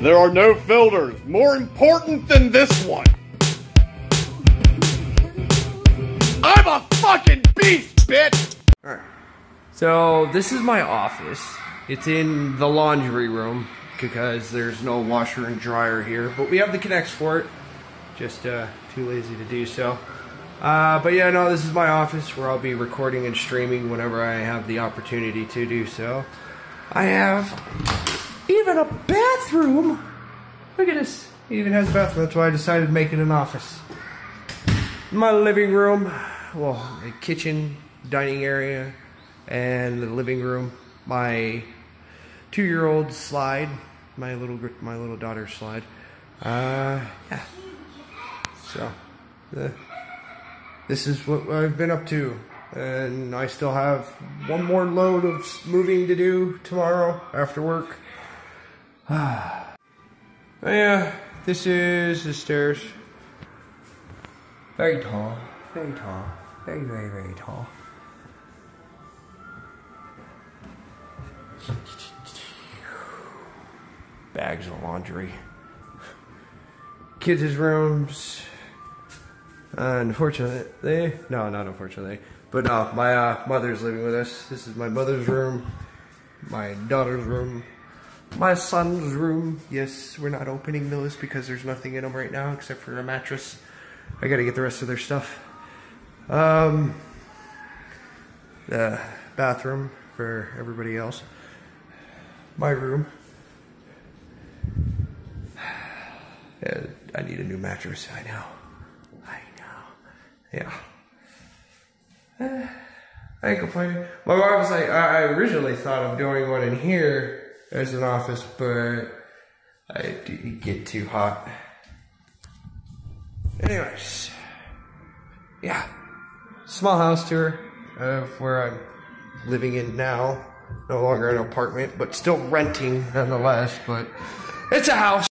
There are no filters more important than this one. I'm a fucking beast, bitch! Alright. So this is my office. It's in the laundry room because there's no washer and dryer here, but we have the connects for it. Just uh, too lazy to do so. Uh, but yeah, no, this is my office where I'll be recording and streaming whenever I have the opportunity to do so. I have even a bathroom. Look at this. It even has a bathroom. That's why I decided to make it an office. My living room, well, kitchen, dining area, and the living room. My two-year-old slide, my little my little daughter's slide. Uh, yeah. So, uh, this is what I've been up to, and I still have one more load of moving to do tomorrow after work. Ah. yeah, this is the stairs. Very tall, very tall, very, very, very tall. Bags of laundry. Kids' rooms. Uh, unfortunately, no, not unfortunately, but no, my uh, mother's living with us. This is my mother's room, my daughter's room, my son's room. Yes, we're not opening those because there's nothing in them right now except for a mattress. I gotta get the rest of their stuff. Um, the bathroom for everybody else. My room. Yeah, I need a new mattress. I know. I know. Yeah. I ain't complaining. My mom was like, I originally thought of doing one in here as an office, but I did get too hot. Anyways, yeah, small house tour of where I'm living in now. No longer an apartment, but still renting nonetheless. But it's a house.